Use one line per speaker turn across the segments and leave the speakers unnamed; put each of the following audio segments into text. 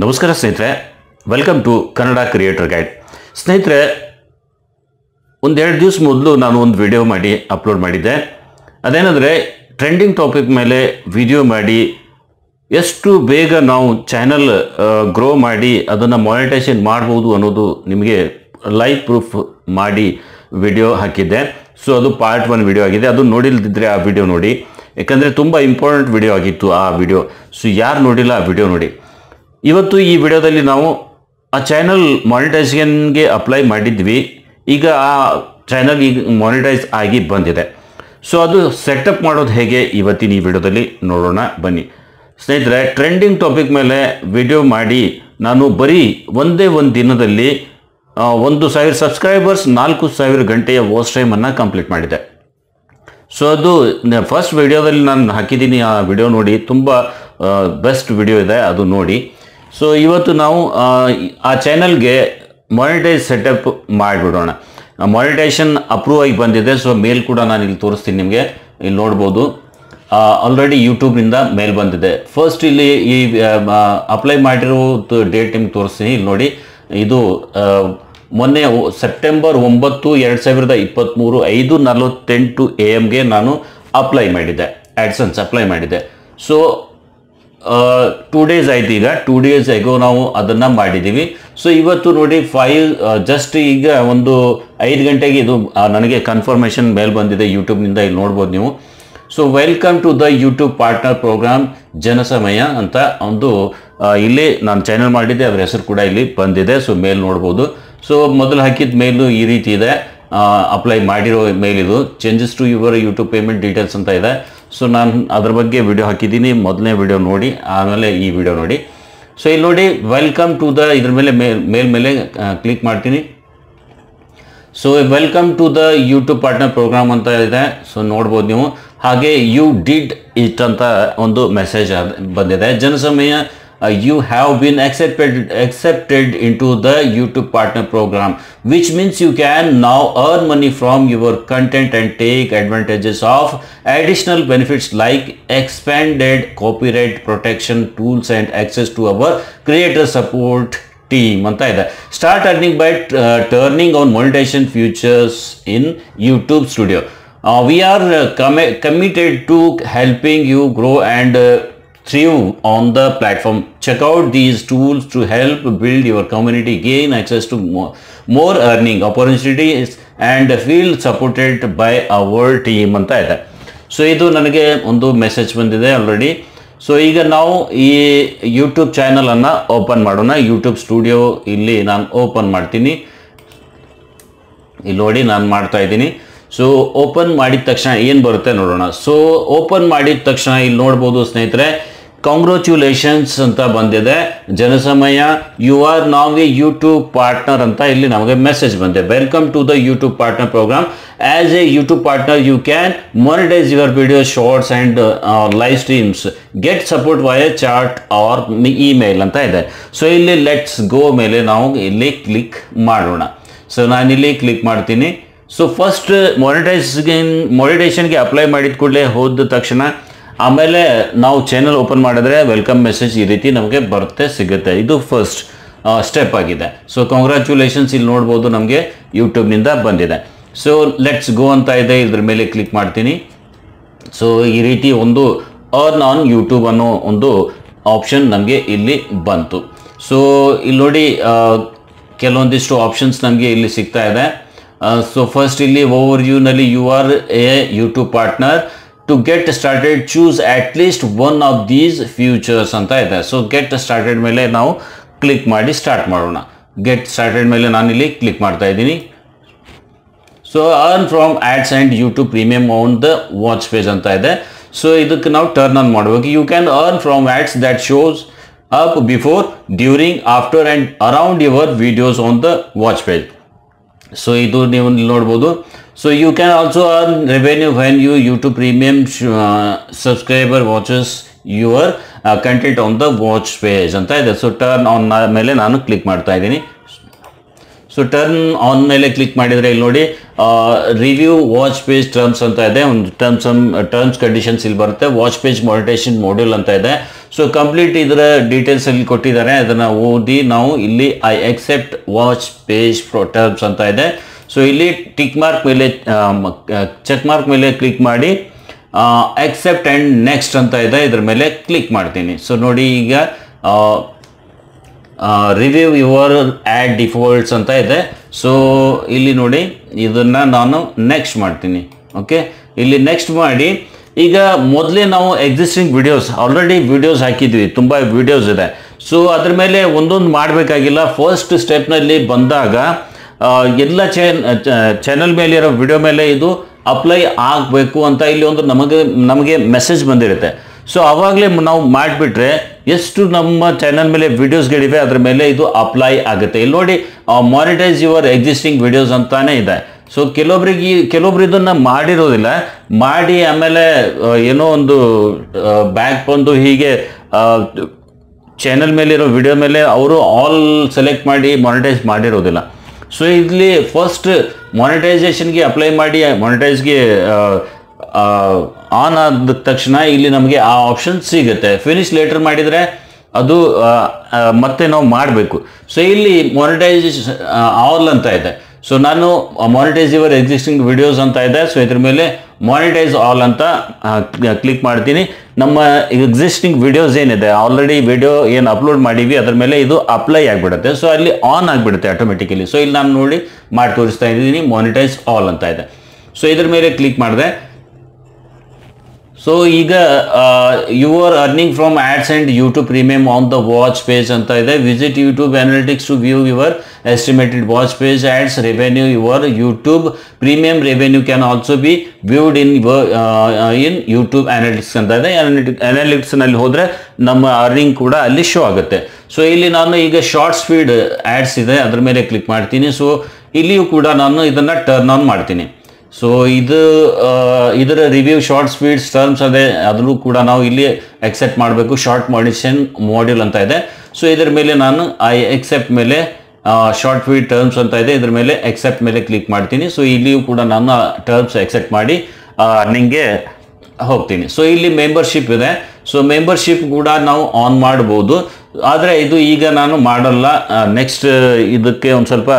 ನಮಸ್ಕಾರ ಸ್ನೇಹಿತರೆ welcome to Kannada creator guide ಸ್ನೇಹಿತರೆ, ಒಂದೆರಡು ದಿವಸ ಮೊದಲು ನಾನು ಒಂದು ವಿಡಿಯೋ ಮಾಡಿ ಅಪ್ಲೋಡ್ ಮಾಡಿದ್ದೆ. ಅದೇನೆಂದರೆ ಟ್ರೆಂಡಿಂಗ್ ಟಾಪಿಕ್ ಮೇಲೆ ವಿಡಿಯೋ ಮಾಡಿ, ಎಷ್ಟು ಬೇಗ ನಾವು ಚಾನಲ್ ಗ್ರೋ ಮಾಡಿ, ಅದನ್ನು ಮಾನಿಟೈಸೇಷನ್ ಮಾಡ್ಬೋದು ಅನ್ನೋದು ನಿಮಗೆ ಲೈವ್ ಪ್ರೂಫ್ ಮಾಡಿ ವಿಡಿಯೋ ಹಾಕಿದ್ದೆ. ಸೊ ಅದು ಪಾರ್ಟ್ ಒನ್ ವಿಡಿಯೋ ಆಗಿದೆ. ಅದು ನೋಡಿಲ್ದಿದ್ರೆ ಆ ವಿಡಿಯೋ ನೋಡಿ. ಯಾಕಂದರೆ ತುಂಬ ಇಂಪಾರ್ಟೆಂಟ್ ವಿಡಿಯೋ ಆಗಿತ್ತು ಆ ವಿಡಿಯೋ ಸೊ ಯಾರು ನೋಡಿಲ್ಲ ಆ ವಿಡಿಯೋ ನೋಡಿ. ಇವತ್ತು ಈ ವಿಡಿಯೋದಲ್ಲಿ ನಾವು ಆ ಚಾನಲ್ ಮಾನಿಟೈಸೇಷನ್ಗೆ ಅಪ್ಲೈ ಮಾಡಿದ್ವಿ. ಈಗ ಆ ಚಾನಲ್ ಈಗ ಮಾನಿಟೈಸ್ ಆಗಿ ಬಂದಿದೆ. ಸೊ ಅದು ಸೆಟಪ್ ಮಾಡೋದು ಹೇಗೆ? ಇವತ್ತಿನ ಈ ವಿಡಿಯೋದಲ್ಲಿ ನೋಡೋಣ, ಬನ್ನಿ. ಸ್ನೇಹಿತರೆ ಟ್ರೆಂಡಿಂಗ್ ಟಾಪಿಕ್ ಮೇಲೆ ವಿಡಿಯೋ ಮಾಡಿ. ನಾನು ಬರೀ ಒಂದೇ ಒಂದು ದಿನದಲ್ಲಿ ಒಂದು ಸಾವಿರ ಸಬ್ಸ್ಕ್ರೈಬರ್ಸ್ ನಾಲ್ಕು ಸಾವಿರ ಗಂಟೆಯ ವಾಚ್ ಟೈಮನ್ನು ಕಂಪ್ಲೀಟ್ ಮಾಡಿದೆ. ಸೊ ಅದು ಫಸ್ಟ್ ವಿಡಿಯೋದಲ್ಲಿ ನಾನು ಹಾಕಿದ್ದೀನಿ. ಆ ವಿಡಿಯೋ ನೋಡಿ, ತುಂಬ ಬೆಸ್ಟ್ ವಿಡಿಯೋ ಇದೆ. ಅದು ನೋಡಿ. ಸೊ ಇವತ್ತು ನಾವು ಆ, ಚಾನಲ್ಗೆ ಮಾನಿಟೈಸ್ ಸೆಟಪ್ ಮಾಡಿಬಿಡೋಣ. ಮಾನಿಟೈಸೇಷನ್ ಅಪ್ರೂವ್ ಆಗಿ ಬಂದಿದೆ. ಸೊ ಮೇಲ್ ಕೂಡ ನಾನು ಇಲ್ಲಿ ತೋರಿಸ್ತೀನಿ ನಿಮಗೆ. ಇಲ್ಲಿ ನೋಡ್ಬೋದು. ಆಲ್ರೆಡಿ ಯೂಟ್ಯೂಬ್ನಿಂದ ಮೇಲ್ ಬಂದಿದೆ. ಫಸ್ಟ್ ಇಲ್ಲಿ ಈ ಅಪ್ಲೈ ಮಾಡಿರೋ ಡೇಟ್ ನಿಮ್ಗೆ ತೋರಿಸ್ತೀನಿ. ಇಲ್ಲಿ ನೋಡಿ. ಇದು ಮೊನ್ನೆ ಸೆಪ್ಟೆಂಬರ್ ಒಂಬತ್ತು ಎರಡು ಸಾವಿರದ ಇಪ್ಪತ್ತ್ಮೂರು ಐದು ನಲವತ್ತೆಂಟು ಎ ಎಮ್ಗೆ ನಾನು ಅಪ್ಲೈ ಮಾಡಿದ್ದೆ. ಆ್ಯಡ್ಸನ್ಸ್ ಅಪ್ಲೈ ಮಾಡಿದ್ದೆ. ಸೊ ಟೂ ಡೇಸ್ ಆಯ್ತು ಈಗ. ಟೂ ಡೇಸ್ ಆಗಿ ನಾವು ಅದನ್ನು ಮಾಡಿದ್ದೀವಿ ಸೊ ಇವತ್ತು ನೋಡಿ ಫೈವ್ ಜಸ್ಟ್ ಈಗ ಒಂದು ಐದು ಗಂಟೆಗೆ ಇದು ನನಗೆ ಕನ್ಫರ್ಮೇಷನ್ ಮೇಲ್ ಬಂದಿದೆ ಯೂಟ್ಯೂಬ್ನಿಂದ ಇಲ್ಲಿ ನೋಡ್ಬೋದು ನೀವು. So welcome to the YouTube partner programme Janasamaya ಅಂತ ಒಂದು ಇಲ್ಲಿ ನಾನು ಚಾನಲ್ ಮಾಡಿದ್ದೆ. ಅದರ ಹೆಸರು ಕೂಡ ಇಲ್ಲಿ ಬಂದಿದೆ. ಸೊ ಮೇಲ್ ನೋಡ್ಬೋದು. ಸೊ ಮೊದಲು ಹಾಕಿದ ಮೇಲು ಈ ರೀತಿ ಇದೆ. ಅಪ್ಲೈ ಮಾಡಿರೋ ಮೇಲ್ ಇದು. Changes to your YouTube payment details ಅಂತ ಇದೆ. ಸೊ ನಾನು ಅದ್ರ ಬಗ್ಗೆ ವಿಡಿಯೋ ಹಾಕಿದ್ದೀನಿ. ಮೊದಲನೇ ವಿಡಿಯೋ ನೋಡಿ, ಆಮೇಲೆ ಈ ವಿಡಿಯೋ ನೋಡಿ. ಸೊ ಇಲ್ಲಿ ನೋಡಿ ವೆಲ್ಕಮ್ ಟು ದ ಇದ್ರ ಮೇಲೆ ಮೇಲ್ ಮೇಲ್ ಕ್ಲಿಕ್ ಮಾಡ್ತೀನಿ. So welcome to the YouTube partner programme ಅಂತ ಇದೆ. ಸೊ ನೋಡ್ಬೋದು ನೀವು. ಹಾಗೆ ಯು ಡಿಡ್ ಇಟ್ ಅಂತ ಒಂದು ಮೆಸೇಜ್ ಬಂದಿದೆ. Janasamaya you have been accepted accepted into the YouTube partner program which means you can now earn money from your content and take advantages of additional benefits like expanded copyright protection tools and access to our creator support team ಅಂತ ಇದೆ start earning by turning on monetization features in YouTube Studio we are committed to helping you grow and thrive on the Check check out these tools to help build your community gain to to more earning opportunities, and feel supported by our team ಅಂತ ಇದೆ. So ಇದು ನನಗೆ ಒಂದು message ಬಂದಿದೆ already so ಈಗ ನಾವು ಈ YouTube ಚಾನಲನ್ನು ಓಪನ್ ಮಾಡೋಣ. ಯೂಟ್ಯೂಬ್ ಸ್ಟುಡಿಯೋ ಇಲ್ಲಿ ನಾನು ಓಪನ್ ಮಾಡ್ತೀನಿ. ಇಲ್ಲಿ ನೋಡಿ ನಾನು ಮಾಡ್ತಾ ಇದ್ದೀನಿ. ಸೊ ಓಪನ್ ಮಾಡಿದ ತಕ್ಷಣ ಏನು ಬರುತ್ತೆ ನೋಡೋಣ. ಸೊ ಓಪನ್ ಮಾಡಿದ ತಕ್ಷಣ ಇಲ್ಲಿ ನೋಡ್ಬೋದು ಸ್ನೇಹಿತರೆ ಕಾಂಗ್ರ್ಯಾಚುಲೇಷನ್ಸ್ ಅಂತ ಬಂದಿದೆ. Janasamaya you are now a YouTube partner ಅಂತ ಇಲ್ಲಿ ನಮಗೆ ಮೆಸೇಜ್ ಬಂದಿದೆ. Welcome to the YouTube partner programme as a YouTube partner you can monetise your video shorts and live streams get support via chat or email ಅಂತ ಇದೆ. So ಇಲ್ಲಿ let's go ಮೇಲೆ ನಾವು ಇಲ್ಲಿ ಕ್ಲಿಕ್ ಮಾಡೋಣ. ಸೊ ಇಲ್ಲಿ click ಮಾಡ್ತೀನಿ. So first ಮೊನಿಟೈಸ್ಗೆ ಮೊನಿಟೇಷನ್ಗೆ ಅಪ್ಲೈ ಮಾಡಿದ ಕೂಡಲೇ ಹೋದ ತಕ್ಷಣ ಆಮೇಲೆ ನಾವು ಚಾನಲ್ ಓಪನ್ ಮಾಡಿದ್ರೆ ವೆಲ್ಕಮ್ ಮೆಸೇಜ್ ಈ ರೀತಿ ನಮಗೆ ಬರುತ್ತೆ, ಸಿಗುತ್ತೆ. ಇದು ಫಸ್ಟ್ ಸ್ಟೆಪ್ ಆಗಿದೆ. ಸೊ ಕಂಗ್ರ್ಯಾಚುಲೇಷನ್ಸ್ ಇಲ್ಲಿ ನೋಡ್ಬೋದು ನಮಗೆ ಯೂಟ್ಯೂಬ್ನಿಂದ ಬಂದಿದೆ. ಸೊ ಲೆಟ್ಸ್ ಗೋ ಅಂತ ಇದೆ, ಇದ್ರ ಮೇಲೆ ಕ್ಲಿಕ್ ಮಾಡ್ತೀನಿ. ಸೊ ಈ ರೀತಿ ಒಂದು ಅರ್ನ್ ಆನ್ ಯೂಟ್ಯೂಬ್ ಅನ್ನೋ ಒಂದು ಆಪ್ಷನ್ ನಮಗೆ ಇಲ್ಲಿ ಬಂತು. ಸೊ ಇಲ್ಲಿ ನೋಡಿ ಕೆಲವೊಂದಿಷ್ಟು ಆಪ್ಷನ್ಸ್ ನಮಗೆ ಇಲ್ಲಿ ಸಿಗ್ತಾ ಇದೆ. ಸೊ ಫಸ್ಟ್ ಇಲ್ಲಿ over ವ್ಯೂನಲ್ಲಿ you are a YouTube partner to get started choose at least one of these features ಅಂತ ಇದೆ. ಸೊ ಗೆಟ್ ಸ್ಟಾರ್ಟೆಡ್ ಮೇಲೆ ನಾವು ಕ್ಲಿಕ್ ಮಾಡಿ ಸ್ಟಾರ್ಟ್ ಮಾಡೋಣ. ಗೆಟ್ ಸ್ಟಾರ್ಟೆಡ್ ಮೇಲೆ ನಾನಿಲ್ಲಿ ಕ್ಲಿಕ್ ಮಾಡ್ತಾ ಇದ್ದೀನಿ. So earn from ads and YouTube premium on the watch page ಅಂತ ಇದೆ. ಸೊ ಇದಕ್ಕೆ ನಾವು ಟರ್ನ್ ಆನ್ ಮಾಡಬೇಕು you can earn from ads that shows up before during after and around your videos on the watch page so ಇದು ನೀವು ಇಲ್ಲಿ ನೋಡ್ಬೋದು so you can also earn revenue when you YouTube premium subscriber watches your content on the watch page ಅಂತ ಇದೆ. So turn on ಮೇಲೆ ನಾನು click ಮಾಡ್ತಾ ಇದ್ದೀನಿ. ಸೊ ಟರ್ನ್ ಆನ್ ಮೇಲೆ ಕ್ಲಿಕ್ ಮಾಡಿದರೆ ಇಲ್ಲಿ ನೋಡಿ ರಿವ್ಯೂ ವಾಚ್ ಪೇಜ್ ಟರ್ಮ್ಸ್ ಅಂತ ಇದೆ. ಒಂದು ಟರ್ಮ್ಸ್ ಟರ್ಮ್ಸ್ ಕಂಡೀಷನ್ಸ್ ಇಲ್ಲಿ ಬರುತ್ತೆ. ವಾಚ್ ಪೇಜ್ ಮಾನಿಟೇಷನ್ ಮಾಡ್ಯೂಲ್ ಅಂತ ಇದೆ. ಸೊ ಕಂಪ್ಲೀಟ್ ಇದರ ಡೀಟೇಲ್ಸ್ ಅಲ್ಲಿ ಕೊಟ್ಟಿದ್ದಾರೆ. ಅದನ್ನು ಓದಿ ನಾವು ಇಲ್ಲಿ I accept watch page terms ಅಂತ ಇದೆ. ಸೊ ಇಲ್ಲಿ ಟಿಕ್ ಮಾರ್ಕ್ ಮೇಲೆ ಚೆಕ್ ಮಾರ್ಕ್ ಮೇಲೆ ಕ್ಲಿಕ್ ಮಾಡಿ ಎಕ್ಸೆಪ್ಟ್ ಆ್ಯಂಡ್ ನೆಕ್ಸ್ಟ್ ಅಂತ ಇದೆ. ಇದ್ರ ಮೇಲೆ ಕ್ಲಿಕ್ ಮಾಡ್ತೀನಿ. ಸೊ ನೋಡಿ ಈಗ ರಿವ್ಯೂ ಯುವರ್ ಆ್ಯಡ್ ಡಿಫಾಲ್ಟ್ಸ್ ಅಂತ ಇದೆ. ಸೊ ಇಲ್ಲಿ ನೋಡಿ, ಇದನ್ನು ನಾನು ನೆಕ್ಸ್ಟ್ ಮಾಡ್ತೀನಿ. ಓಕೆ ಇಲ್ಲಿ ನೆಕ್ಸ್ಟ್ ಮಾಡಿ, ಈಗ ಮೊದಲೇ ನಾವು ಎಕ್ಸಿಸ್ಟಿಂಗ್ ವಿಡಿಯೋಸ್ ಆಲ್ರೆಡಿ ವಿಡಿಯೋಸ್ ಹಾಕಿದ್ವಿ. ತುಂಬ ವಿಡಿಯೋಸ್ ಇದೆ. ಸೊ ಅದ್ರ ಮೇಲೆ ಒಂದೊಂದು ಮಾಡಬೇಕಾಗಿಲ್ಲ. ಫಸ್ಟ್ ಸ್ಟೆಪ್ನಲ್ಲಿ ಬಂದಾಗ ಎಲ್ಲ ಚಾನ್ ಚಾನಲ್ ಮೇಲಿರೋ ವಿಡಿಯೋ ಮೇಲೆ ಇದು ಅಪ್ಲೈ ಆಗಬೇಕು ಅಂತ ಇಲ್ಲಿ ಒಂದು ನಮಗೆ ನಮಗೆ ಮೆಸೇಜ್ ಬಂದಿರುತ್ತೆ. ಸೊ ಅವಾಗಲೇ ನಾವು ಮಾಡಿಬಿಟ್ರೆ ಎಷ್ಟು ನಮ್ಮ ಚಾನಲ್ ಮೇಲೆ ವಿಡಿಯೋಸ್ಗಳಿವೆ ಅದ್ರ ಮೇಲೆ ಇದು ಅಪ್ಲೈ ಆಗುತ್ತೆ. ಇಲ್ಲಿ ನೋಡಿ ಮಾನಿಟೈಸ್ ಯುವರ್ ಎಕ್ಸಿಸ್ಟಿಂಗ್ ವಿಡಿಯೋಸ್ ಅಂತಾನೆ ಇದೆ. ಸೊ ಕೆಲವೊಬ್ರಿಗೆ ಕೆಲವೊಬ್ರು ಇದನ್ನು ಮಾಡಿರೋದಿಲ್ಲ. ಮಾಡಿ ಆಮೇಲೆ ಏನೋ ಒಂದು ಬ್ಯಾಕ್ ಬಂದು ಹೀಗೆ ಚಾನಲ್ ಮೇಲಿರೋ ವಿಡಿಯೋ ಮೇಲೆ ಅವರು ಆಲ್ ಸೆಲೆಕ್ಟ್ ಮಾಡಿ ಮಾನಿಟೈಸ್ ಮಾಡಿರೋದಿಲ್ಲ. ಸೊ ಇಲ್ಲಿ ಫಸ್ಟ್ ಮೊನಿಟೈಸೇಷನ್ಗೆ ಅಪ್ಲೈ ಮಾಡಿ ಮೊನಿಟೈಸ್ಗೆ ಆನ್ ಆದ ತಕ್ಷಣ ಇಲ್ಲಿ ನಮಗೆ ಆ ಆಪ್ಷನ್ ಸಿಗುತ್ತೆ. ಫಿನಿಶ್ ಲೇಟರ್ ಮಾಡಿದರೆ ಅದು ಮತ್ತೆ ನಾವು ಮಾಡಬೇಕು. ಸೊ ಇಲ್ಲಿ ಮೊನಿಟೈಸೇಷನ್ ಆಲ್ ಅಂತ ಇದೆ. ಸೊ ನಾನು ಮಾನಿಟೈಸ್ ಯುವರ್ ಎಕ್ಸಿಸ್ಟಿಂಗ್ ವಿಡಿಯೋಸ್ ಅಂತ ಇದೆ. ಸೊ ಇದ್ರ ಮೇಲೆ ಮಾನಿಟೈಸ್ ಆಲ್ ಅಂತ ಕ್ಲಿಕ್ ಮಾಡ್ತೀನಿ. ನಮ್ಮ ಎಕ್ಸಿಸ್ಟಿಂಗ್ ವಿಡಿಯೋಸ್ ಏನಿದೆ ಆಲ್ರೆಡಿ ವಿಡಿಯೋ ಏನು ಅಪ್ಲೋಡ್ ಮಾಡೀವಿ, ಅದ್ರ ಮೇಲೆ ಇದು ಅಪ್ಲೈ ಆಗಿಬಿಡುತ್ತೆ. ಸೊ ಅಲ್ಲಿ ಆನ್ ಆಗಿಬಿಡುತ್ತೆ ಆಟೋಮೆಟಿಕಲಿ ಸೊ ಇಲ್ಲಿ ನಾನು ನೋಡಿ, ಮಾಡಿ ತೋರಿಸ್ತಾ ಇದ್ದೀನಿ ಮಾನಿಟೈಸ್ ಆಲ್ ಅಂತ ಇದೆ. ಸೊ ಇದ್ರ ಮೇಲೆ ಕ್ಲಿಕ್ ಮಾಡಿದೆ. ಸೊ ಈಗ you are earning from ads and YouTube premium on the watch page ಅಂತ ಇದೆ. Visit YouTube analytics to view your estimated watch page ads revenue your YouTube premium revenue can also be viewed in in YouTube analytics ಅಂತ ಇದೆ. ಅನಾಲಿಟಿಕ್ಸ್ನಲ್ಲಿ ಹೋದರೆ ನಮ್ಮ earning ಕೂಡ ಅಲ್ಲಿ show ಆಗುತ್ತೆ. So ಇಲ್ಲಿ ನಾನು ಈಗ ಶಾರ್ಟ್ ಸ್ಪೀಡ್ ಆ್ಯಡ್ಸ್ ಇದೆ. ಅದ್ರ ಮೇಲೆ ಕ್ಲಿಕ್ ಮಾಡ್ತೀನಿ. ಸೊ ಇಲ್ಲಿಯೂ ಕೂಡ ನಾನು ಇದನ್ನು ಟರ್ನ್ ಆನ್ ಮಾಡ್ತೀನಿ. ಸೊ ಇದು ಇದರ ರಿವ್ಯೂ ಶಾರ್ಟ್ ಸ್ಪೀಡ್ಸ್ ಟರ್ಮ್ಸ್ ಅದೇ, ಅದನ್ನು ಕೂಡ ನಾವು ಇಲ್ಲಿ ಎಕ್ಸೆಪ್ಟ್ ಮಾಡಬೇಕು. ಶಾರ್ಟ್ ಮಾಡಿಷನ್ ಮಾಡ್ಯೂಲ್ ಅಂತ ಇದೆ. ಸೊ ಇದರ ಮೇಲೆ ನಾನು ಐ ಎಕ್ಸೆಪ್ಟ್ ಮೇಲೆ ಶಾರ್ಟ್ ಫೀಡ್ ಟರ್ಮ್ಸ್ ಅಂತ ಇದೆ. ಇದ್ರ ಮೇಲೆ ಎಕ್ಸೆಪ್ಟ್ ಮೇಲೆ ಕ್ಲಿಕ್ ಮಾಡ್ತೀನಿ. ಸೊ ಇಲ್ಲಿಯೂ ಕೂಡ ನಾನು ಟರ್ಮ್ಸ್ ಎಕ್ಸೆಪ್ಟ್ ಮಾಡಿ ನಿಮಗೆ ಹೋಗ್ತೀನಿ. ಸೊ ಇಲ್ಲಿ ಮೆಂಬರ್ಶಿಪ್ ಇದೆ. ಸೊ ಮೆಂಬರ್ಶಿಪ್ ಕೂಡ ನಾವು ಆನ್ ಮಾಡ್ಬೋದು. ಆದರೆ ಇದು ಈಗ ನಾನು ಮಾಡಲ್ಲ. ನೆಕ್ಸ್ಟ್ ಇದಕ್ಕೆ ಒಂದು ಸ್ವಲ್ಪ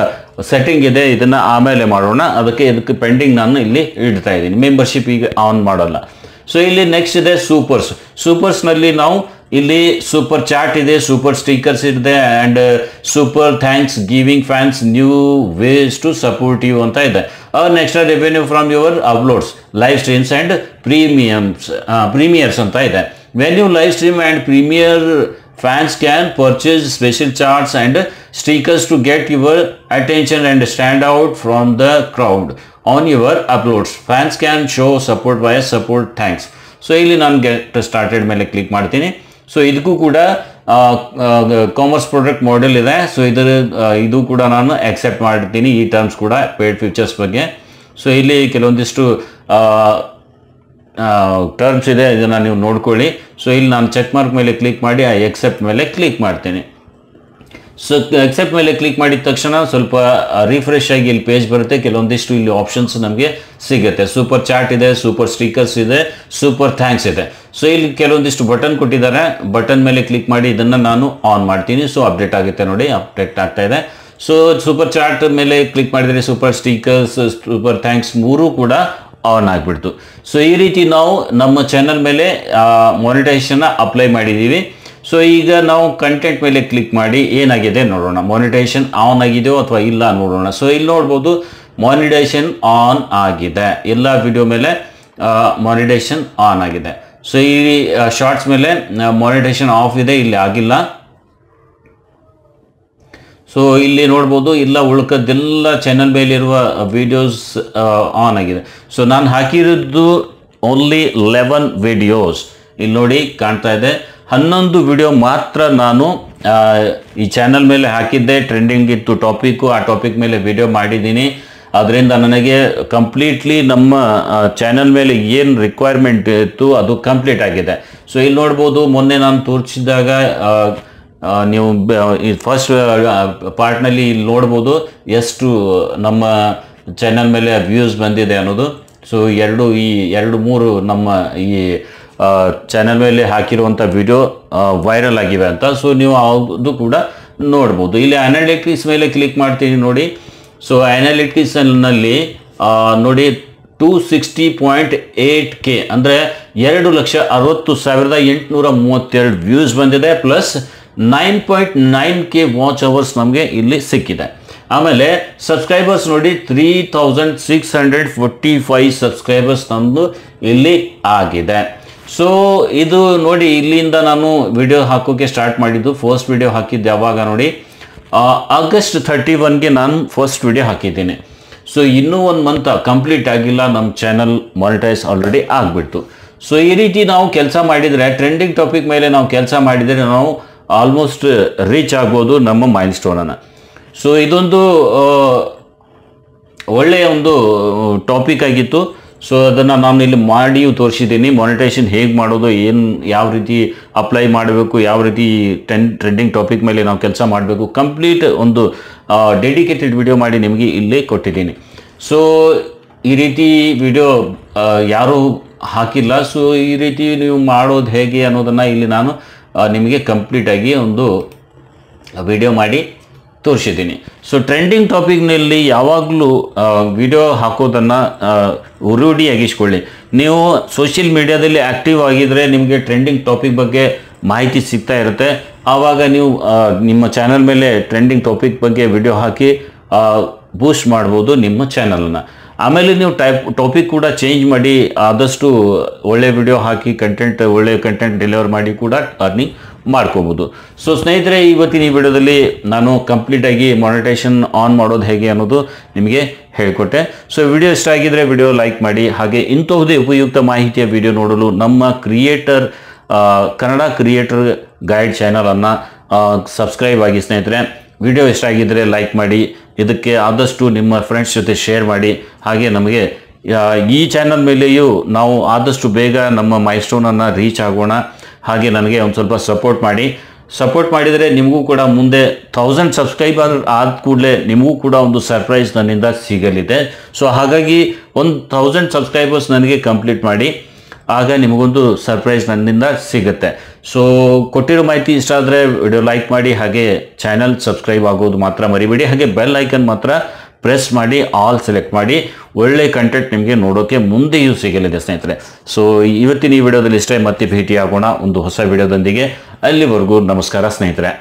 ಸೆಟ್ಟಿಂಗ್ ಇದೆ, ಇದನ್ನು ಆಮೇಲೆ ಮಾಡೋಣ. ಅದಕ್ಕೆ ಇದಕ್ಕೆ ಪೆಂಡಿಂಗ್ ನಾನು ಇಲ್ಲಿ ಇಡ್ತಾ ಇದ್ದೀನಿ. ಮೆಂಬರ್ಶಿಪ್ ಈಗ ಆನ್ ಮಾಡೋಲ್ಲ. ಸೊ ಇಲ್ಲಿ ನೆಕ್ಸ್ಟ್ ಇದೆ ಸೂಪರ್ಸ್ ಸೂಪರ್ಸ್ನಲ್ಲಿ ನಾವು ಇಲ್ಲಿ ಸೂಪರ್ ಚಾಟ್ ಇದೆ ಸೂಪರ್ ಸ್ಟಿಕರ್ಸ್ ಇದೆ and super thanks giving fans new ways to support you ಅಂತ ಇದೆ. ಅವ್ರ next revenue from your uploads live streams and premiums premieres ಅಂತ ಇದೆ. When you live stream and premiere fans can purchase special charts and stickers to get your attention and stand out from the crowd on your uploads fans can show support via support thanks so ಇಲ್ಲಿ ನಾನು get started ಮೇಲೆ click ಮಾಡ್ತೀನಿ so ಇದಕ್ಕೂ ಕೂಡ commerce product model ಇದೆ so ಇದರ ಇದು ಕೂಡ ನಾನು accept ಮಾಡ್ತೀನಿ ಈ ಟರ್ಮ್ಸ್ ಕೂಡ ಪೇಡ್ ಫ್ಯೂಚರ್ಸ್ ಬಗ್ಗೆ ಸೊ ಇಲ್ಲಿ ಕೆಲವೊಂದಿಷ್ಟು ಟರ್ಮ್ಸ್ ಇದೆ, ಇದನ್ನು ನೀವು ನೋಡ್ಕೊಳ್ಳಿ. ಸೊ ಇಲ್ಲಿ ನಾನು ಚೆಕ್ ಮಾರ್ಕ್ ಮೇಲೆ ಕ್ಲಿಕ್ ಮಾಡಿ, ಆ ಎಕ್ಸೆಪ್ಟ್ ಮೇಲೆ ಕ್ಲಿಕ್ ಮಾಡ್ತೀನಿ. ಸೊ ಎಕ್ಸೆಪ್ಟ್ ಮೇಲೆ ಕ್ಲಿಕ್ ಮಾಡಿದ ತಕ್ಷಣ ಸ್ವಲ್ಪ ರಿಫ್ರೆಶ್ ಆಗಿ ಇಲ್ಲಿ ಪೇಜ್ ಬರುತ್ತೆ. ಕೆಲವೊಂದಿಷ್ಟು ಇಲ್ಲಿ ಆಪ್ಷನ್ಸ್ ನಮಗೆ ಸಿಗುತ್ತೆ. ಸೂಪರ್ ಚಾಟ್ ಇದೆ ಸೂಪರ್ ಸ್ಟಿಕರ್ಸ್ ಇದೆ ಸೂಪರ್ ಥ್ಯಾಂಕ್ಸ್ ಇದೆ. ಸೊ ಇಲ್ಲಿ ಕೆಲವೊಂದಿಷ್ಟು ಬಟನ್ ಕೊಟ್ಟಿದ್ದಾರೆ. ಬಟನ್ ಮೇಲೆ ಕ್ಲಿಕ್ ಮಾಡಿ, ಇದನ್ನು ನಾನು ಆನ್ ಮಾಡ್ತೀನಿ. ಸೊ ಅಪ್ಡೇಟ್ ಆಗುತ್ತೆ ನೋಡಿ ಅಪ್ಡೇಟ್ ಆಗ್ತಾ ಇದೆ. ಸೊ ಸೂಪರ್ ಚಾಟ್ ಮೇಲೆ ಕ್ಲಿಕ್ ಮಾಡಿದರೆ ಸೂಪರ್ ಸ್ಟಿಕರ್ಸ್ ಸೂಪರ್ ಥ್ಯಾಂಕ್ಸ್ ಮೂರು ಕೂಡ ಆನ್ ಆಗಿಬಿಡ್ತು. ಸೊ ಈ ರೀತಿ ನಾವು ನಮ್ಮ ಚಾನಲ್ ಮೇಲೆ ಮಾನಿಟೈಸೇಷನ್ ಅಪ್ಲೈ ಮಾಡಿದ್ದೀವಿ ಸೊ ಈಗ ನಾವು ಕಂಟೆಂಟ್ ಮೇಲೆ ಕ್ಲಿಕ್ ಮಾಡಿ ಏನಾಗಿದೆ ನೋಡೋಣ. ಮಾನಿಟೈಸೇಷನ್ ಆನ್ ಆಗಿದೆಯೋ ಅಥವಾ ಇಲ್ಲ ನೋಡೋಣ. ಸೊ ಇಲ್ಲಿ ನೋಡ್ಬೋದು ಮಾನಿಟೈಸೇಷನ್ ಆನ್ ಆಗಿದೆ. ಎಲ್ಲ ವಿಡಿಯೋ ಮೇಲೆ ಮಾನಿಟೈಸೇಷನ್ ಆನ್ ಆಗಿದೆ. ಸೊ ಈ ಶಾರ್ಟ್ಸ್ ಮೇಲೆ ಮಾನಿಟೈಸೇಷನ್ ಆಫ್ ಇದೆ, ಇಲ್ಲಿ ಆಗಿಲ್ಲ. ಸೊ ಇಲ್ಲಿ ನೋಡ್ಬೋದು, ಇಲ್ಲ ಉಳ್ಕದ್ದೆಲ್ಲ ಚಾನಲ್ ಮೇಲಿರುವ ವಿಡಿಯೋಸ್ ಆನ್ ಆಗಿದೆ. ಸೊ ನಾನು ಹಾಕಿರೋದು ಓನ್ಲಿ ಲೆವೆನ್ ವಿಡಿಯೋಸ್ ಇಲ್ಲಿ ನೋಡಿ ಕಾಣ್ತಾ ಇದೆ. ಹನ್ನೊಂದು ವಿಡಿಯೋ ಮಾತ್ರ ನಾನು ಈ ಚಾನಲ್ ಮೇಲೆ ಹಾಕಿದ್ದೆ. ಟ್ರೆಂಡಿಂಗ್ ಇತ್ತು ಟಾಪಿಕ್ಕು ಆ ಟಾಪಿಕ್ ಮೇಲೆ ವಿಡಿಯೋ ಮಾಡಿದ್ದೀನಿ. ಅದರಿಂದ ನನಗೆ ಕಂಪ್ಲೀಟ್ಲಿ ನಮ್ಮ ಚಾನಲ್ ಮೇಲೆ ಏನು ರಿಕ್ವೈರ್ಮೆಂಟ್ ಇತ್ತು ಅದು ಕಂಪ್ಲೀಟ್ ಆಗಿದೆ. ಸೊ ಇಲ್ಲಿ ನೋಡ್ಬೋದು, ಮೊನ್ನೆ ನಾನು ತೋರಿಸಿದಾಗ ನೀವು ಈ ಫಸ್ಟ್ ಪಾರ್ಟ್ನಲ್ಲಿ ಇಲ್ಲಿ ನೋಡ್ಬೋದು ಎಷ್ಟು ನಮ್ಮ ಚಾನಲ್ ಮೇಲೆ ವ್ಯೂಸ್ ಬಂದಿದೆ ಅನ್ನೋದು. ಸೊ ಎರಡು ಈ, ಎರಡು ಮೂರು ನಮ್ಮ ಈ ಚಾನಲ್ ಮೇಲೆ ಹಾಕಿರುವಂಥ ವಿಡಿಯೋ ವೈರಲ್ ಆಗಿವೆ ಅಂತ. ಸೊ ನೀವು ಅದು ಕೂಡ ನೋಡ್ಬೋದು. ಇಲ್ಲಿ ಅನಾಲಿಟಿಕ್ಸ್ ಮೇಲೆ ಕ್ಲಿಕ್ ಮಾಡ್ತೀನಿ ನೋಡಿ. ಸೊ ಅನಾಲಿಟಿಕ್ಸ್ನಲ್ಲಿ ನೋಡಿ two sixty point eight K ಅಂದರೆ ಎರಡು ಲಕ್ಷ ಅರವತ್ತು ಸಾವಿರದ ಎಂಟುನೂರ ಮೂವತ್ತೆರಡು ವ್ಯೂಸ್ ಬಂದಿದೆ. Plus nine point nine K watch hours ನಮಗೆ ಇಲ್ಲಿ ಸಿಕ್ಕಿದೆ. ಆಮೇಲೆ ಸಬ್ಸ್ಕ್ರೈಬರ್ಸ್ ನೋಡಿ three thousand six hundred forty five subscribers ನಮ್ಮದು ಇಲ್ಲಿ ಆಗಿದೆ. ಸೊ ಇದು ನೋಡಿ ಇಲ್ಲಿಂದ ನಾನು ವಿಡಿಯೋ ಹಾಕೋಕ್ಕೆ ಸ್ಟಾರ್ಟ್ ಮಾಡಿದ್ದು. ಫಸ್ಟ್ ವಿಡಿಯೋ ಹಾಕಿದ್ದು ಯಾವಾಗ ನೋಡಿ ಆಗಸ್ಟ್ ಥರ್ಟಿ ಒನ್ಗೆ ನಾನು ಫಸ್ಟ್ ವಿಡಿಯೋ ಹಾಕಿದ್ದೀನಿ. ಸೊ ಇನ್ನೂ ಒಂದು ಮಂತ್ ಕಂಪ್ಲೀಟ್ ಆಗಿಲ್ಲ. ನಮ್ಮ ಚಾನಲ್ ಮಾನಿಟೈಸ್ ಆಲ್ರೆಡಿ ಆಗಿಬಿಡ್ತು. ಸೊ ಈ ರೀತಿ ನಾವು ಕೆಲಸ ಮಾಡಿದರೆ ಟ್ರೆಂಡಿಂಗ್ ಟಾಪಿಕ್ ಮೇಲೆ ನಾವು ಕೆಲಸ ಮಾಡಿದರೆ ನಾವು ಆಲ್ಮೋಸ್ಟ್ ರೀಚ್ ಆಗ್ಬೋದು ನಮ್ಮ ಮೈಲ್ ಸ್ಟೋನನ್ನು ಸೊ ಇದೊಂದು ಒಳ್ಳೆಯ ಒಂದು ಟಾಪಿಕ್ ಆಗಿತ್ತು. ಸೊ ಅದನ್ನು ನಾನು ಇಲ್ಲಿ ಮಾಡಿಯೂ ತೋರಿಸಿದ್ದೀನಿ. ಮಾನಿಟೈಸೇಷನ್ ಹೇಗೆ ಮಾಡೋದು, ಏನು, ಯಾವ ರೀತಿ ಅಪ್ಲೈ ಮಾಡಬೇಕು, ಯಾವ ರೀತಿ ಟೆನ್ ಟ್ರೆಂಡಿಂಗ್ ಟಾಪಿಕ್ ಮೇಲೆ ನಾವು ಕೆಲಸ ಮಾಡಬೇಕು ಕಂಪ್ಲೀಟ್ ಒಂದು ಡೆಡಿಕೇಟೆಡ್ ವಿಡಿಯೋ ಮಾಡಿ ನಿಮಗೆ ಇಲ್ಲೇ ಕೊಟ್ಟಿದ್ದೀನಿ. ಸೊ ಈ ರೀತಿ ವಿಡಿಯೋ ಯಾರೂ ಹಾಕಿಲ್ಲ. ಸೊ ಈ ರೀತಿ ನೀವು ಮಾಡೋದು ಹೇಗೆ ಅನ್ನೋದನ್ನು ಇಲ್ಲಿ ನಾನು ನಿಮಗೆ ಕಂಪ್ಲೀಟಾಗಿ ಒಂದು ವಿಡಿಯೋ ಮಾಡಿ ತೋರಿಸಿದ್ದೀನಿ. ಸೊ ಟ್ರೆಂಡಿಂಗ್ ಟಾಪಿಕ್ನಲ್ಲಿ ಯಾವಾಗಲೂ ವಿಡಿಯೋ ಹಾಕೋದನ್ನು ರೂಢಿಯಾಗಿಸ್ಕೊಳ್ಳಿ ನೀವು ಸೋಷಿಯಲ್ ಮೀಡಿಯಾದಲ್ಲಿ ಆ್ಯಕ್ಟಿವ್ ಆಗಿದ್ದರೆ ನಿಮಗೆ ಟ್ರೆಂಡಿಂಗ್ ಟಾಪಿಕ್ ಬಗ್ಗೆ ಮಾಹಿತಿ ಸಿಗ್ತಾ ಇರುತ್ತೆ. ಆವಾಗ ನೀವು ನಿಮ್ಮ ಚಾನಲ್ ಮೇಲೆ ಟ್ರೆಂಡಿಂಗ್ ಟಾಪಿಕ್ ಬಗ್ಗೆ ವಿಡಿಯೋ ಹಾಕಿ ಬೂಸ್ಟ್ ಮಾಡ್ಬೋದು ನಿಮ್ಮ ಚಾನಲನ್ನು ಆಮೇಲೆ ನೀವು ಟೈಪ್ ಟಾಪಿಕ್ ಕೂಡ ಚೇಂಜ್ ಮಾಡಿ ಆದಷ್ಟು ಒಳ್ಳೆ ವಿಡಿಯೋ ಹಾಕಿ ಕಂಟೆಂಟ್ ಒಳ್ಳೆ ಕಂಟೆಂಟ್ ಡೆಲಿವರ್ ಮಾಡಿ ಕೂಡ ಅರ್ನಿಂಗ್ ಮಾಡ್ಕೋಬೋದು. ಸೊ ಸ್ನೇಹಿತರೆ, ಇವತ್ತಿನ ಈ ವಿಡಿಯೋದಲ್ಲಿ ನಾನು ಕಂಪ್ಲೀಟಾಗಿ ಮಾನಿಟೈಷನ್ ಆನ್ ಮಾಡೋದು ಹೇಗೆ ಅನ್ನೋದು ನಿಮಗೆ ಹೇಳಿಕೊಟ್ಟೆ. ಸೊ ವಿಡಿಯೋ ಇಷ್ಟ ಆಗಿದ್ರೆ ವಿಡಿಯೋ ಲೈಕ್ ಮಾಡಿ, ಹಾಗೆ ಇಂತಹುದೇ ಉಪಯುಕ್ತ ಮಾಹಿತಿಯ ವಿಡಿಯೋ ನೋಡಲು ನಮ್ಮ ಕ್ರಿಯೇಟರ್ ಕನ್ನಡ ಕ್ರಿಯೇಟರ್ ಗೈಡ್ ಚಾನಲನ್ನು ಸಬ್ಸ್ಕ್ರೈಬ್ ಆಗಿ ಸ್ನೇಹಿತರೆ. ವಿಡಿಯೋ ಇಷ್ಟ ಆಗಿದ್ದರೆ ಲೈಕ್ ಮಾಡಿ ಇದಕ್ಕೆ ಆದಷ್ಟು ನಿಮ್ಮ ಫ್ರೆಂಡ್ಸ್ ಜೊತೆ ಶೇರ್ ಮಾಡಿ. ಹಾಗೆ ನಮಗೆ ಈ ಚಾನಲ್ ಮೇಲೆಯೂ ನಾವು ಆದಷ್ಟು ಬೇಗ ನಮ್ಮ ಮೈಸ್ಟೋನನ್ನು ರೀಚ್ ಆಗೋಣ. ಹಾಗೆ ನನಗೆ ಒಂದು ಸ್ವಲ್ಪ ಸಪೋರ್ಟ್ ಮಾಡಿ. ಸಪೋರ್ಟ್ ಮಾಡಿದರೆ ನಿಮಗೂ ಕೂಡ ಮುಂದೆ ಥೌಸಂಡ್ ಸಬ್ಸ್ಕ್ರೈಬರ್ ಆದ ಕೂಡಲೇ ನಿಮಗೂ ಕೂಡ ಒಂದು ಸರ್ಪ್ರೈಸ್ ನನ್ನಿಂದ ಸಿಗಲಿದೆ. ಸೊ ಹಾಗಾಗಿ ಒಂದು ಥೌಸಂಡ್ ಸಬ್ಸ್ಕ್ರೈಬರ್ಸ್ ನನಗೆ ಕಂಪ್ಲೀಟ್ ಮಾಡಿ. ಆಗ ನಿಮಗೊಂದು ಸರ್ಪ್ರೈಸ್ ನನ್ನಿಂದ ಸಿಗುತ್ತೆ. ಸೊ ಕೊಟ್ಟಿರೋ ಮಾಹಿತಿ ಇಷ್ಟ ಆದರೆ ವಿಡಿಯೋ ಲೈಕ್ ಮಾಡಿ, ಹಾಗೆ ಚಾನಲ್ ಸಬ್ಸ್ಕ್ರೈಬ್ ಆಗೋದು ಮಾತ್ರ ಮರಿಬೇಡಿ. ಹಾಗೆ ಬೆಲ್ ಐಕನ್ ಮಾತ್ರ ಪ್ರೆಸ್ ಮಾಡಿ ಆಲ್ ಸೆಲೆಕ್ಟ್ ಮಾಡಿ. ಒಳ್ಳೆ ಕಂಟೆಂಟ್ ನಿಮಗೆ ನೋಡೋಕ್ಕೆ ಮುಂದೆಯೂ ಸಿಗಲಿದೆ ಸ್ನೇಹಿತರೆ. ಸೊ ಇವತ್ತಿನ ಈ ವಿಡಿಯೋದಲ್ಲಿ ಇಷ್ಟೇ, ಮತ್ತೆ ಭೇಟಿ ಆಗೋಣ ಒಂದು ಹೊಸ ವಿಡಿಯೋದೊಂದಿಗೆ ಅಲ್ಲಿವರೆಗೂ ನಮಸ್ಕಾರ ಸ್ನೇಹಿತರೆ.